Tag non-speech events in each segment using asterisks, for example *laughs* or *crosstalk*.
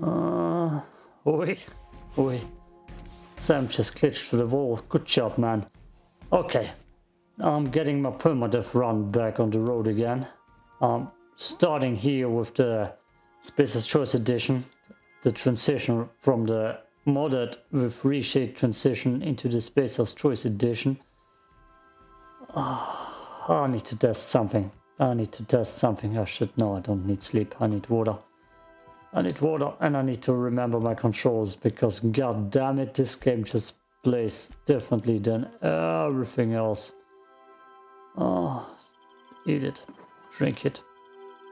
Uh, oi, oi. Sam just glitched to the wall. Good job, man. Okay, I'm getting my permadeath run back on the road again. Um, starting here with the Spacer's Choice Edition, the transition from the modded with reshade transition into the Spacer's Choice Edition. Oh, I need to test something. I need to test something. I should know I don't need sleep. I need water. I need water and I need to remember my controls because god damn it, this game just plays differently than everything else. Oh, eat it, drink it,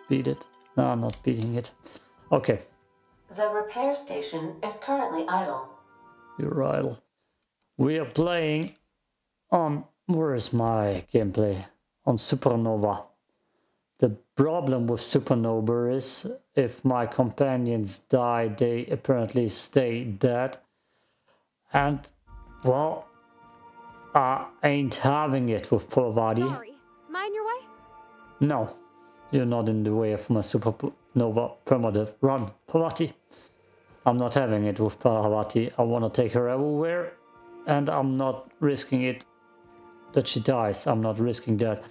beat it. No, I'm not beating it. Okay, The repair station is currently idle. you're idle. We are playing on, where is my gameplay? On Supernova. The problem with Supernova is if my companions die, they apparently stay dead. And, well, I ain't having it with Parvati. Sorry. Your way? No, you're not in the way of my supernova primitive. Run, Parvati. I'm not having it with Parvati. I want to take her everywhere, and I'm not risking it that she dies. I'm not risking that.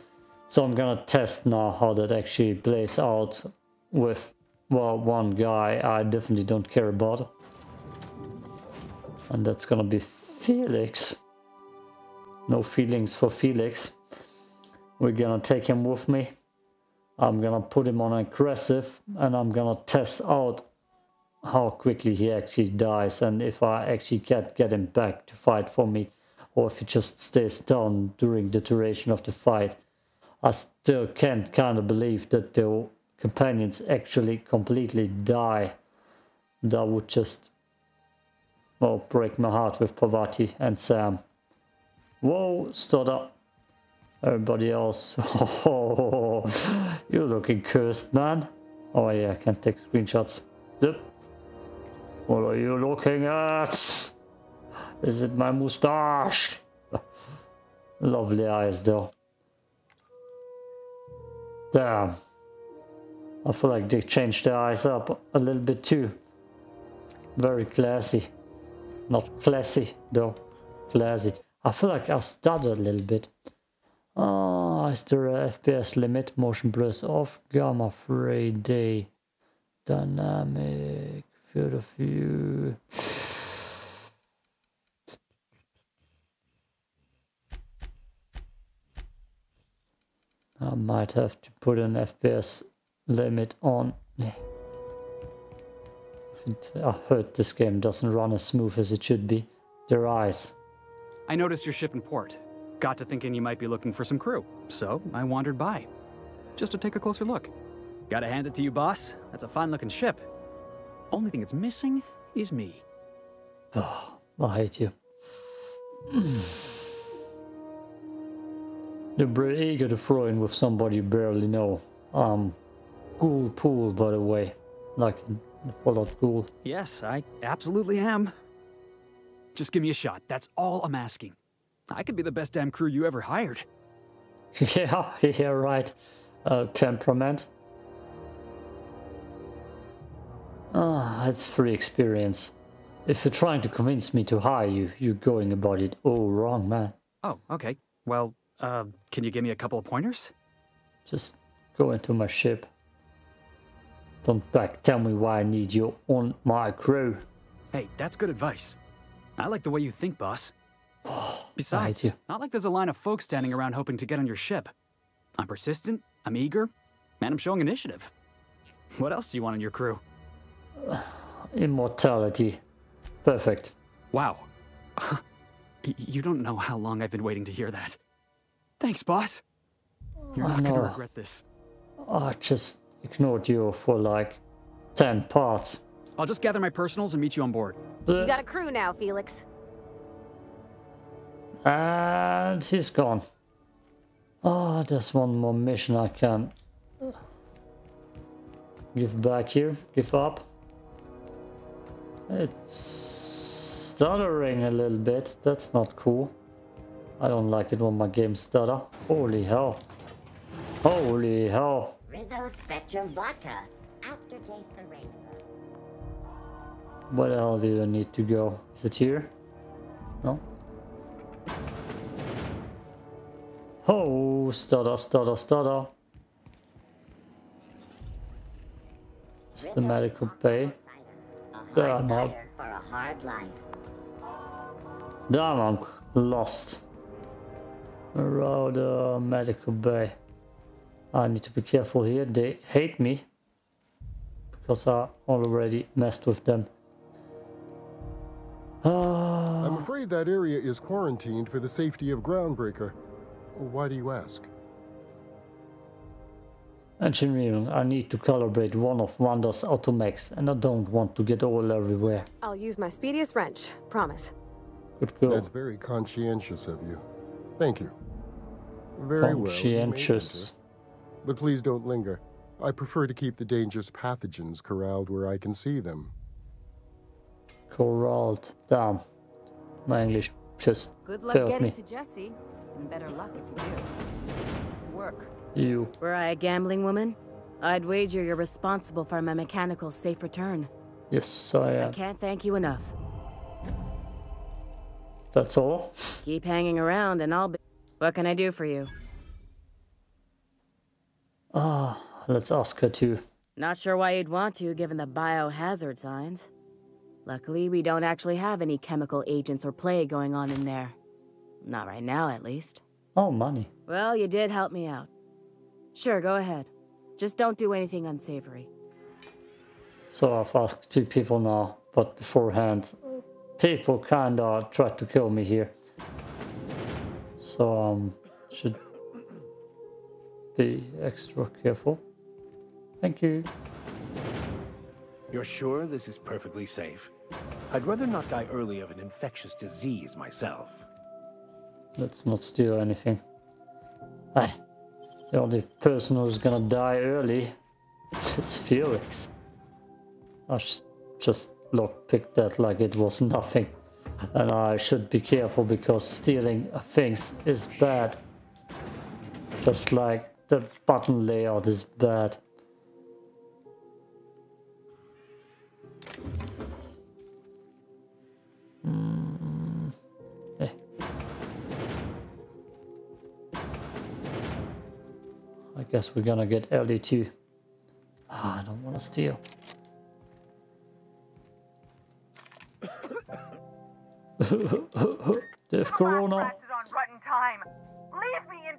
So I'm gonna test now how that actually plays out with, well, one guy I definitely don't care about. And that's gonna be Felix. No feelings for Felix. We're gonna take him with me. I'm gonna put him on aggressive and I'm gonna test out how quickly he actually dies and if I actually can't get him back to fight for me or if he just stays down during the duration of the fight. I still can't kind of believe that the companions actually completely die. That would just, well, break my heart with Parvati and Sam. Whoa, stutter. Everybody else. Oh, *laughs* you're looking cursed, man. Oh yeah, I can take screenshots. Yep. What are you looking at? Is it my mustache? *laughs* Lovely eyes, though. Damn. I feel like they changed their eyes up a little bit too. Very classy. Not classy, though. Classy. I feel like I stuttered a little bit. Ah, is there a FPS limit? Motion blurs off. Gamma 3D. Dynamic. Field of view. I might have to put an FPS limit on. I heard this game doesn't run as smooth as it should be. Their eyes. I noticed your ship in port. Got to thinking you might be looking for some crew, so I wandered by. Just to take a closer look. Gotta hand it to you, boss. That's a fine looking ship. Only thing it's missing is me. Oh, I hate you. *clears throat* You're eager to throw in with somebody you barely know. Um, Ghoul Pool, by the way. Like Fallout Ghoul. Yes, I absolutely am. Just give me a shot. That's all I'm asking. I could be the best damn crew you ever hired. *laughs* yeah, yeah, right. Uh, temperament. Ah, it's free experience. If you're trying to convince me to hire you, you're going about it all wrong, man. Oh, okay. Well, uh, can you give me a couple of pointers? Just go into my ship. Don't back tell me why I need you on my crew. Hey, that's good advice. I like the way you think, boss. *gasps* Besides, not like there's a line of folks standing around hoping to get on your ship. I'm persistent, I'm eager, and I'm showing initiative. What else do you want in your crew? *sighs* Immortality. Perfect. Wow. *laughs* You don't know how long I've been waiting to hear that. Thanks, boss. You're not gonna regret this. I just ignored you for like 10 parts. I'll just gather my personals and meet you on board. You got a crew now, Felix. And he's gone. Oh, there's one more mission I can give back here. Give up. It's stuttering a little bit. That's not cool. I don't like it when my games stutter. Holy hell. Holy hell. Rizzo Spectrum Vodka. Aftertaste the rainbow. Where the hell do I need to go? Is it here? No? Oh, stutter, stutter, stutter. It's the medical bay. Damn, I'm, For a hard life. damn, I'm lost. Around the medical bay. I need to be careful here. They hate me. Because I already messed with them. Ah. I'm afraid that area is quarantined for the safety of Groundbreaker. Why do you ask? Engineering, I need to calibrate one of Wanda's automechs and I don't want to get oil everywhere. I'll use my speediest wrench. Promise. Good girl. That's very conscientious of you. Thank you. Very well. you may Conscientious. enter. But please don't linger. I prefer to keep the dangerous pathogens corralled where I can see them. Corralled. Damn. My English just Good luck failed getting me. to Jesse. And better luck if you do. Nice work. You. Were I a gambling woman, I'd wager you're responsible for my mechanical safe return. Yes, I am. I can't thank you enough. That's all? Keep hanging around and I'll be. What can I do for you? Ah, let's ask her to. Not sure why you'd want to, given the biohazard signs. Luckily, we don't actually have any chemical agents or plague going on in there. Not right now, at least. Oh, money. Well, you did help me out. Sure, go ahead. Just don't do anything unsavory. So I've asked two people now, but beforehand, people kinda tried to kill me here. So um, should be extra careful. Thank you. You're sure this is perfectly safe? I'd rather not die early of an infectious disease myself. Let's not steal anything. Hey, the only person who's gonna die early *laughs* is Felix. I should just lockpick that like it was nothing. And I should be careful because stealing things is bad. Just like the button layout is bad. Hmm. Eh. I guess we're gonna get Ellie too. Ah, I don't want to steal. *laughs*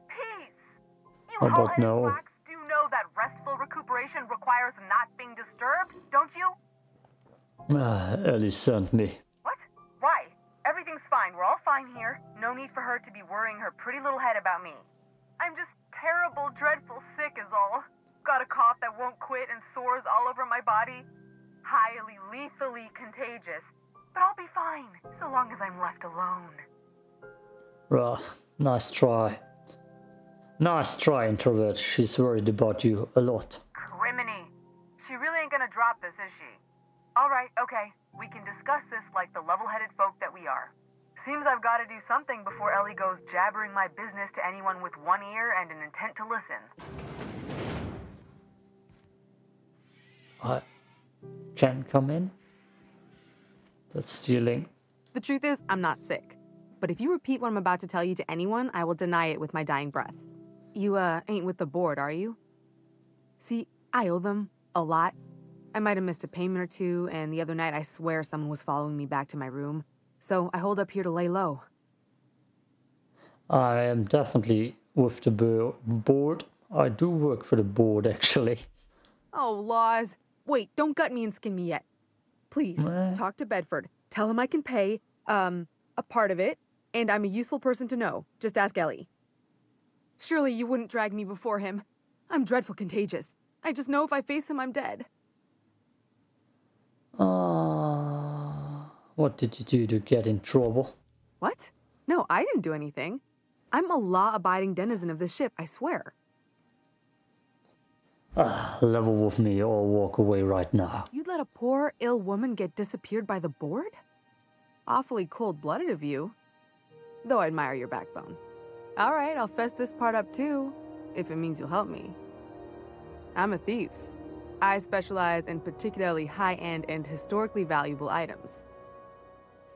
peace. You How about hard-headed no? quacks do know that restful recuperation requires not being disturbed, don't you? Ah, Ellie sent me. What? Why? Everything's fine. We're all fine here. No need for her to be worrying her pretty little head about me. I'm just terrible, dreadful sick is all. Got a cough that won't quit and sores all over my body. Highly lethally contagious. But I'll be fine, so long as I'm left alone. Rah, nice try. Nice try, introvert. She's worried about you a lot. Criminy. She really ain't gonna drop this, is she? Alright, okay. We can discuss this like the level headed folk that we are. Seems I've gotta do something before Ellie goes jabbering my business to anyone with one ear and an intent to listen. I can come in. That's stealing. The truth is, I'm not sick. But if you repeat what I'm about to tell you to anyone, I will deny it with my dying breath. You, uh, ain't with the board, are you? See, I owe them a lot. I might have missed a payment or two, and the other night I swear someone was following me back to my room. So I hold up here to lay low. I am definitely with the bo- board. I do work for the board, *laughs* actually. Oh, laws. Wait, don't gut me and skin me yet. Please, Meh. talk to Bedford. Tell him I can pay, um, a part of it, and I'm a useful person to know. Just ask Ellie. Surely you wouldn't drag me before him. I'm dreadful contagious. I just know if I face him, I'm dead. Uh, what did you do to get in trouble? What? No, I didn't do anything. I'm a law abiding denizen of this ship, I swear. Ah, level with me or walk away right now. You'd let a poor, ill woman get disappeared by the board? Awfully cold blooded of you. Though I admire your backbone. All right, I'll fess this part up too, if it means you'll help me. I'm a thief. I specialize in particularly high end and historically valuable items.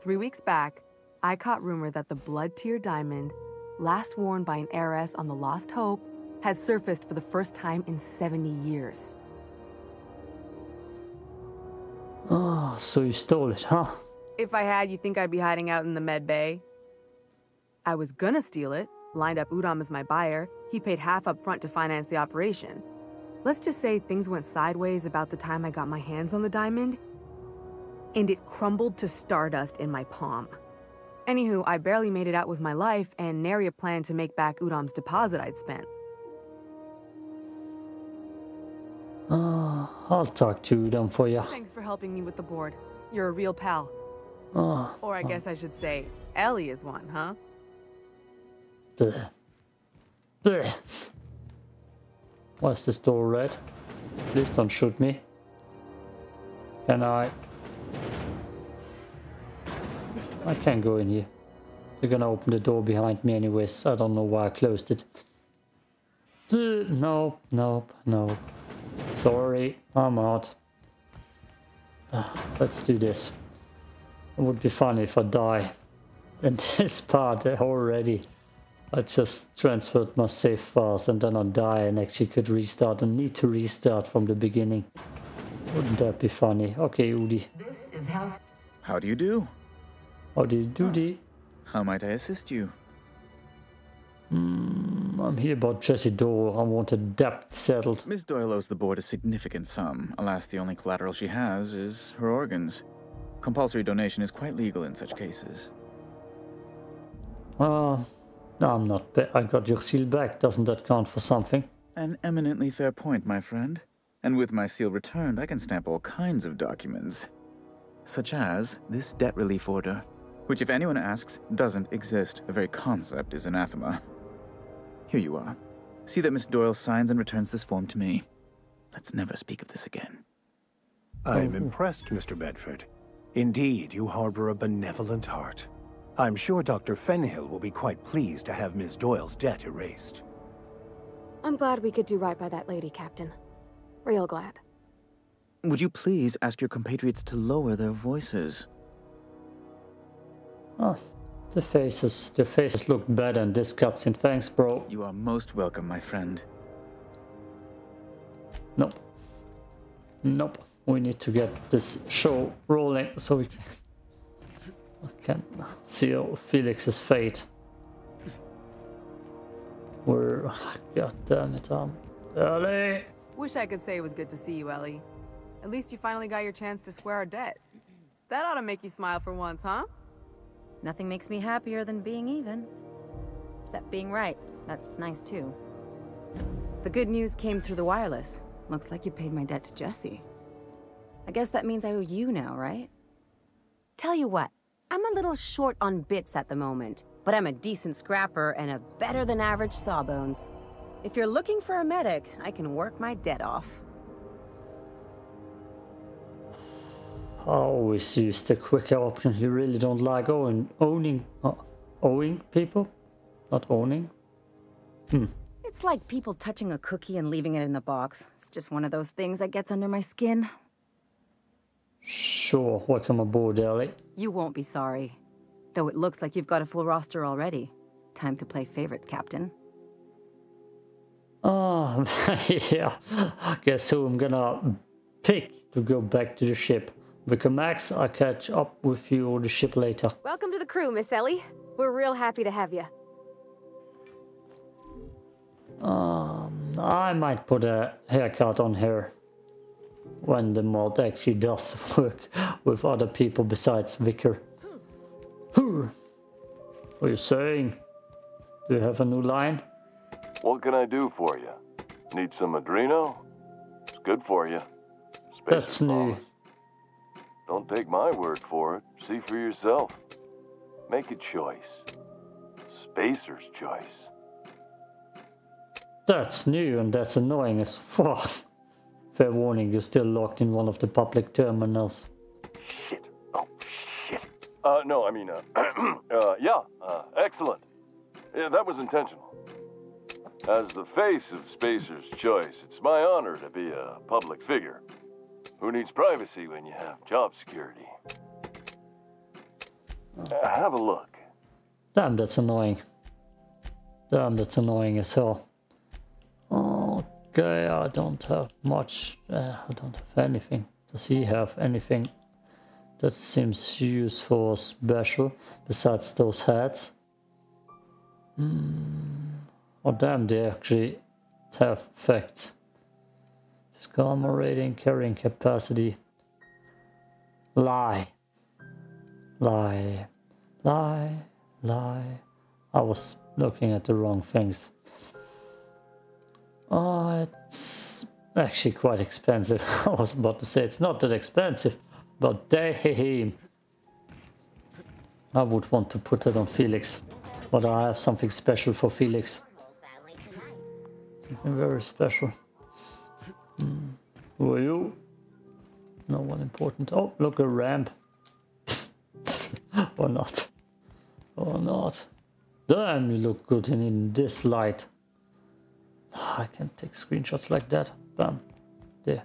Three weeks back, I caught rumor that the Blood Tear Diamond, last worn by an heiress on the Lost Hope, had surfaced for the first time in 70 years. Oh, so you stole it, huh? If I had, you think I'd be hiding out in the Med Bay? I was gonna steal it, lined up Udom as my buyer. He paid half up front to finance the operation. Let's just say things went sideways about the time I got my hands on the diamond, and it crumbled to stardust in my palm. Anywho, I barely made it out with my life, and nary a plan to make back Udom's deposit I'd spent. Oh, I'll talk to them for you. Thanks for helping me with the board. You're a real pal. Oh, Or I ah. guess I should say, Ellie is one, huh? bleh. Bleh. Why is this door red? Please don't shoot me. Can I? I can't go in here. They're gonna open the door behind me anyways. I don't know why I closed it. Bleh. Nope, nope, nope. Sorry, I'm out. Ah, Let's do this. It would be funny if I die *laughs* in this part already. I just transferred my save files and then I die and actually could restart and need to restart from the beginning. Wouldn't that be funny? Okay, Udi. This is House. How do you do? How do you do the? How might I assist you? I'm here about Jesse Doyle. I want a debt settled. Miss Doyle owes the board a significant sum. Alas, the only collateral she has is her organs. Compulsory donation is quite legal in such cases. Uh, no, I'm not. I got your seal back. Doesn't that count for something? An eminently fair point, my friend. And with my seal returned, I can stamp all kinds of documents. Such as this debt relief order, which, if anyone asks, doesn't exist. The very concept is anathema. Here you are. See that Miss Doyle signs and returns this form to me. Let's never speak of this again. I'm impressed, Mr. Bedford. Indeed, you harbor a benevolent heart. I'm sure Dr. Fenhill will be quite pleased to have Miss Doyle's debt erased. I'm glad we could do right by that lady, Captain. Real glad. Would you please ask your compatriots to lower their voices? Oh, the faces, the faces look better in this cutscene. Thanks, bro. You are most welcome, my friend. Nope. Nope. We need to get this show rolling so we can, *laughs* we can see Felix's fate. We're. God damn it, um. Ellie! Wish I could say it was good to see you, Ellie. At least you finally got your chance to square our debt. That ought to make you smile for once, huh? Nothing makes me happier than being even. Except being right. That's nice too. The good news came through the wireless. Looks like you paid my debt to Jesse. I guess that means I owe you now, right? Tell you what, I'm a little short on bits at the moment, but I'm a decent scrapper and a better than average sawbones. If you're looking for a medic, I can work my debt off. Always use the quicker option. You really don't like owning, owning, uh, owing people? Not owning? Hmm. It's like people touching a cookie and leaving it in the box. It's just one of those things that gets under my skin. Sure, welcome aboard, Ellie. You won't be sorry. Though it looks like you've got a full roster already. Time to play favorites, Captain. Oh, *laughs* yeah. Guess who I'm gonna pick to go back to the ship. Vicar Max, I'll catch up with you on the ship later. Welcome to the crew, Miss Ellie. We're real happy to have you. Um, I might put a haircut on her when the mod actually does *laughs* work with other people besides Vicar. What are you saying? Do you have a new line? What can I do for you? Need some Adreno? It's good for you. That's new. Don't take my word for it. See for yourself. Make a choice. Spacer's choice. That's new and that's annoying as fuck. Fair warning, you're still locked in one of the public terminals. Shit. Oh, shit. Uh, no, I mean, uh, *clears throat* uh yeah, uh, excellent. Yeah, that was intentional. As the face of Spacer's Choice, it's my honor to be a public figure. Who needs privacy when you have job security? Uh, have a look. Damn, that's annoying. Damn, that's annoying as hell. Okay, I don't have much. Uh, I don't have anything. Does he have anything that seems useful or special besides those hats? Hmm. Oh damn, they actually have effects. Disarmor rating, carrying capacity. Lie. Lie. Lie. Lie. I was looking at the wrong things. Oh, it's actually quite expensive. *laughs* I was about to say it's not that expensive, but damn. I would want to put it on Felix. But I have something special for Felix. Something very special. Who are you? No one important. Oh, look, a ramp. *laughs* or not. Or not. Damn, you look good in, in this light. Oh, I can't take screenshots like that. Bam. There.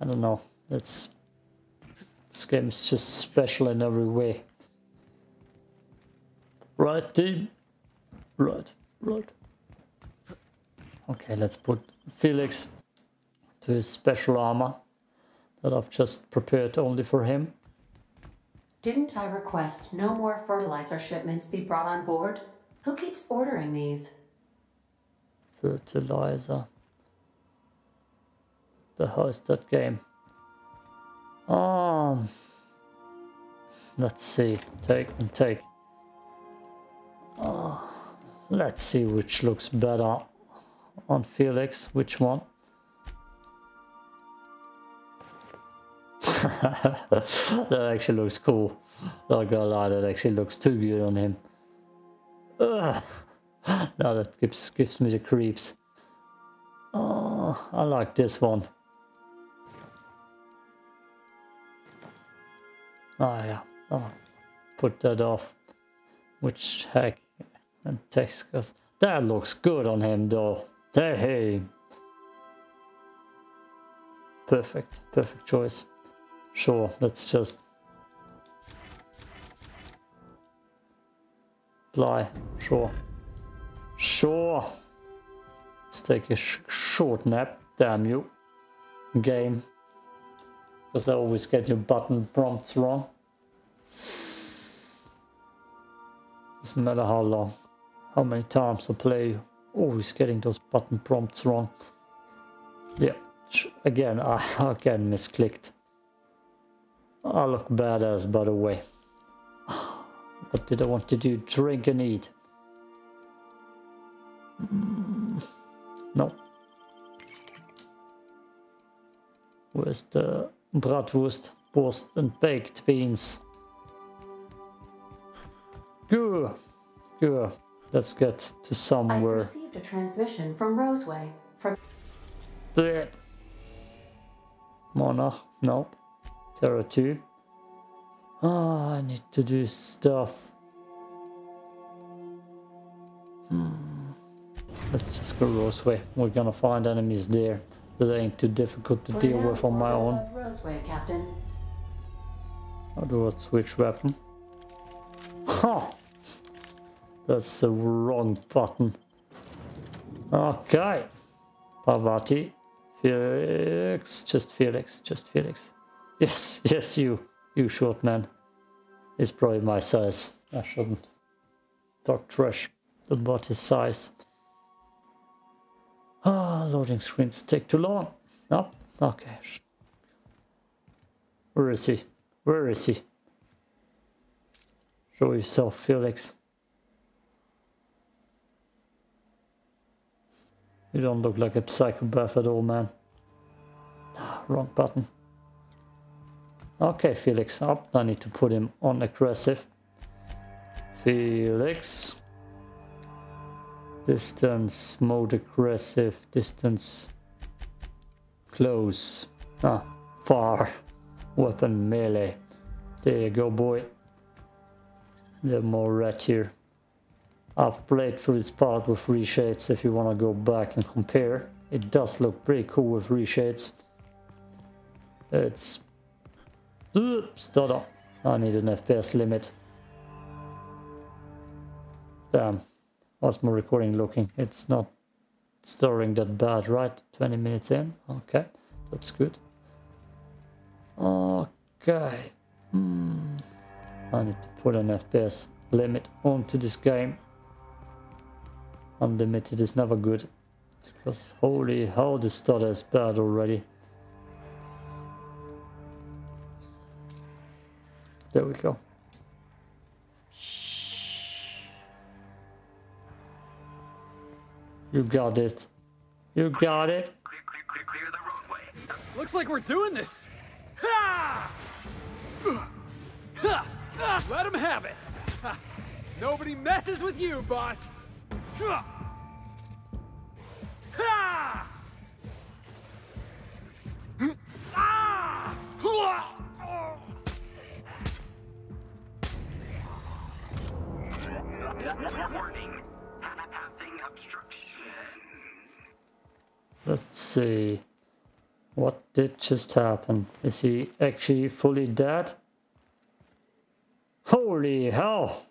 I don't know. That's... This game is just special in every way. Right, team? Right, right. Okay, let's put Felix to his special armor that I've just prepared only for him. Didn't I request no more fertilizer shipments be brought on board? Who keeps ordering these? Fertilizer. The hell is that game? Um, let's see. Take and take. Oh, let's see which looks better on Felix. Which one? *laughs* that actually looks cool. Not gonna lie, that actually looks too good on him. Now that gives gives me the creeps. Oh, I like this one. Oh yeah, oh, put that off. Which heck and because that looks good on him though. Hey, perfect, perfect choice. Sure, let's just fly. Sure, sure. Let's take a sh short nap. Damn you, game. Because I always get your button prompts wrong. Doesn't matter how long, how many times I play, always getting those button prompts wrong. Yeah, again, I *laughs* again misclicked. I look badass, by the way. What did I want to do? Drink and eat? Mm, no. Where's the bratwurst, Wurst and baked beans? Good. Good. Let's get to somewhere. I received a transmission from Roseway. From Blech. Monarch. Nope. Terra 2. Ah, I need to do stuff. Hmm. Let's just go Roseway. We're gonna find enemies there. That ain't too difficult to deal with on my own. Roseway, Captain. How do I switch weapon? Huh! That's the wrong button. Okay. Parvati. Felix. Just Felix. Just Felix. Yes, *laughs* yes, you. You short man. He's probably my size. I shouldn't talk trash about his size. Ah, loading screens take too long. No? Okay. Where is he? Where is he? Show yourself, Felix. You don't look like a psychopath at all, man. Wrong button. Okay, Felix up. I need to put him on aggressive. Felix. Distance, mode aggressive, distance, close, ah, far, weapon melee. There you go, boy. There more red here. I've played through this part with reshades if you want to go back and compare. It does look pretty cool with reshades. It's... Stutter. I need an FPS limit. Damn. How's my recording looking? It's not stuttering that bad, right? 20 minutes in? Okay, that's good. Okay. Hmm. I need to put an FPS limit onto this game. Unlimited is never good. Because holy hell, this stutter is bad already. There we go. You got it. You got it. Looks like we're doing this. Ha! Ha! Let him have it. Nobody messes with you, boss. Warning. Pathing obstruction. Let's see. What did just happen? Is he actually fully dead? Holy hell!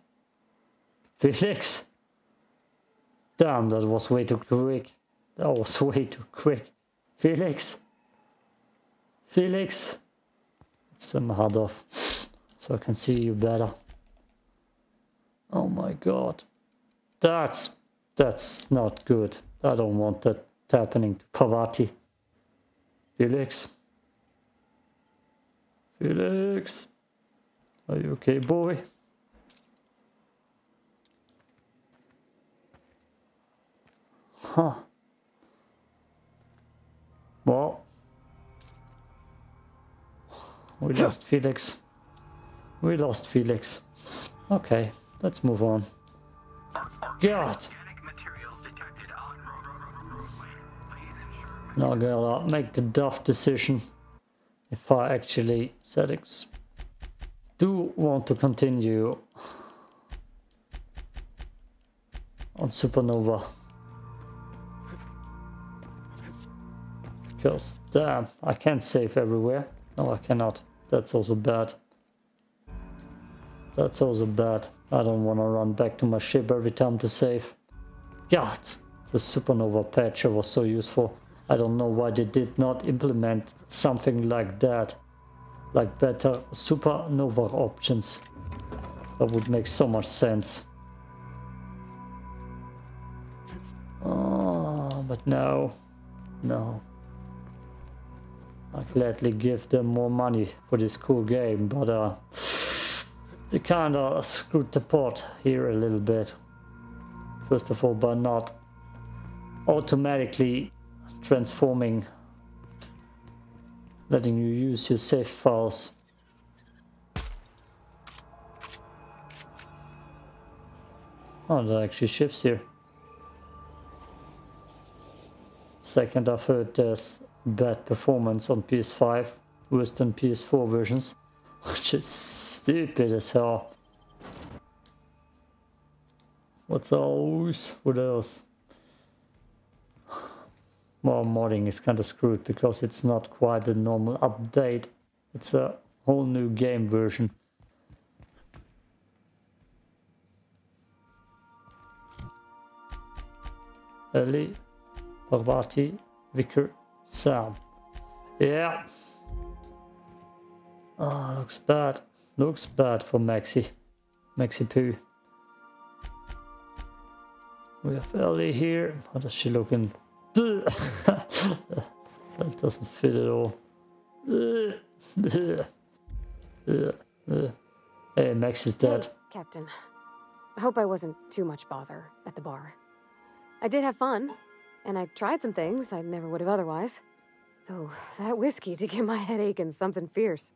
*laughs* Felix? Damn, that was way too quick. That was *laughs* way too quick. Felix? Felix? Let's turn my HUD off so I can see you better. Oh my god. That's... that's not good. I don't want that happening to Parvati. Felix? Felix? Are you okay, boy? Huh. Well. We lost Felix. We lost Felix. Okay, let's move on. God! Now I'm gonna make the daft decision if I actually settings do want to continue on Supernova. Because damn, I can't save everywhere. No, I cannot. That's also bad. That's also bad. I don't want to run back to my ship every time to save. God, the Supernova patch was so useful. I don't know why they did not implement something like that. Like better supernova options. That would make so much sense. Oh, but no. No. I gladly give them more money for this cool game, but uh, they kinda screwed the pot here a little bit. First of all, by not automatically transforming, letting you use your save files. Oh, there are actually ships here. Second, I've heard there's bad performance on PS5, worse than PS4 versions, *laughs* which is stupid as hell. What's else? What else? Well, modding is kind of screwed because it's not quite a normal update. It's a whole new game version. Ellie, Parvati, Vicar, Sam. Yeah. Ah, oh, looks bad. Looks bad for Maxi. Maxi Poo. We have Ellie here. How does she look in *laughs* that doesn't fit at all. *laughs* Hey, Max is dead. Hey, Captain. I hope I wasn't too much bother at the bar. I did have fun, and I tried some things I never would have otherwise. Though that whiskey did give my head aching something fierce.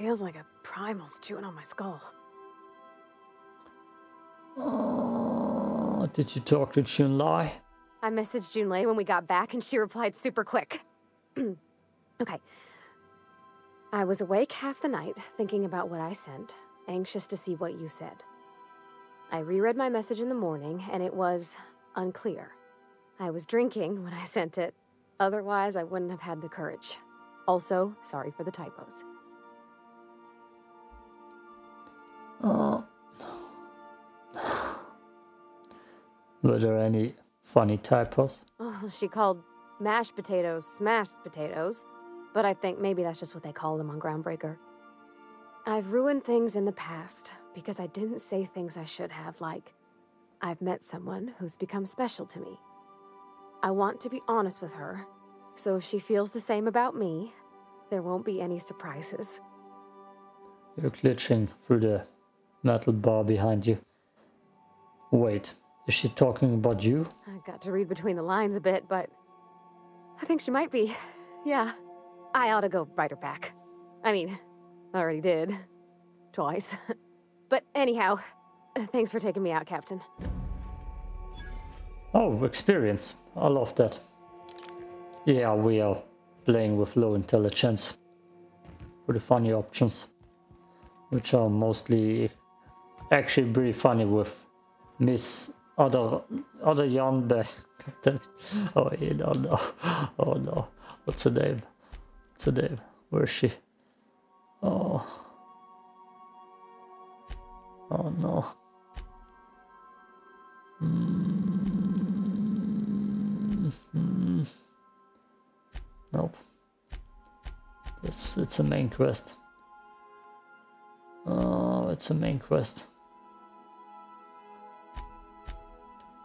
Feels like a primal's chewing on my skull. Oh, did you talk to Junlei? I messaged Jun Junlei when we got back and she replied super quick. *clears throat* okay. I was awake half the night thinking about what I sent, anxious to see what you said. I reread my message in the morning, and it was unclear. I was drinking when I *laughs* sent it. Otherwise, I wouldn't have had the courage. Also, sorry for the typos. Uh, *sighs* were there any funny typos? Oh, she called mashed potatoes smashed potatoes, but I think maybe that's just what they call them on Groundbreaker. I've ruined things in the past because I didn't say things I should have, like, I've met someone who's become special to me. I want to be honest with her, so if she feels the same about me, there won't be any surprises. You're glitching through the metal bar behind you. Wait, is she talking about you? I got to read between the lines a bit, but I think she might be. Yeah, I ought to go write her back. I mean, I already did. Twice. *laughs* but anyhow, thanks for taking me out, Captain. Oh, experience. I love that. Yeah, we are playing with low intelligence for the funny options, which are mostly actually pretty funny with Miss Other Other Janbe. *laughs* oh, you don't know. *laughs* Oh no, what's her name? What's her name? Where is she? Oh. Oh no. Mm-hmm. Nope. It's it's a main quest. Oh, it's a main quest.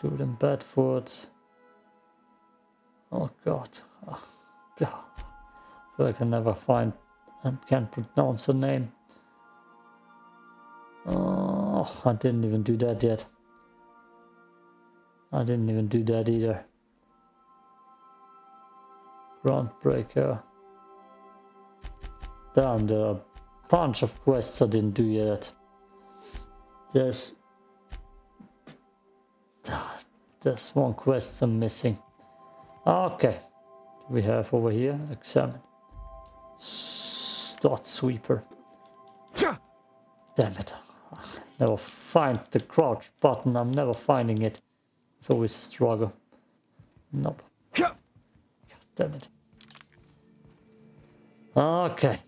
Do it in Bedford. Oh god. Oh, god. I feel like I never find and can't pronounce her name. Oh, I didn't even do that yet. I didn't even do that either. Groundbreaker. Damn, there are a bunch of quests I didn't do yet. There's... There's one quest I'm missing. Okay. We have over here, examine. Start sweeper. Damn it. Never find the crouch button, I'm never finding it. It's always a struggle. Nope. God damn it. Okay.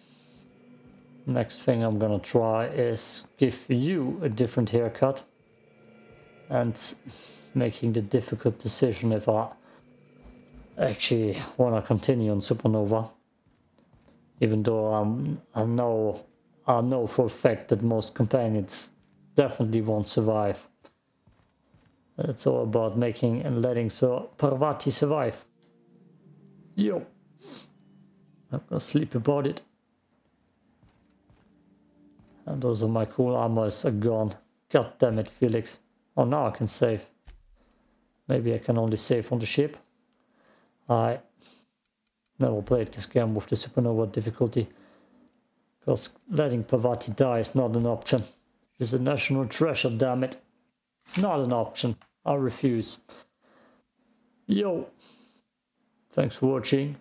Next thing I'm gonna try is give you a different haircut. And making the difficult decision if I actually wanna continue on Supernova. Even though I'm, I know I know for a fact that most companions definitely won't survive. It's all about making and letting so Parvati survive. Yo. I'm gonna sleep about it. And those are my cool armors are gone. God damn it, Felix. Oh, now I can save. Maybe I can only save on the ship. I never played this game with the supernova difficulty. Because letting Parvati die is not an option. She's a national treasure, damn it. It's not an option. I refuse. Yo. Thanks for watching.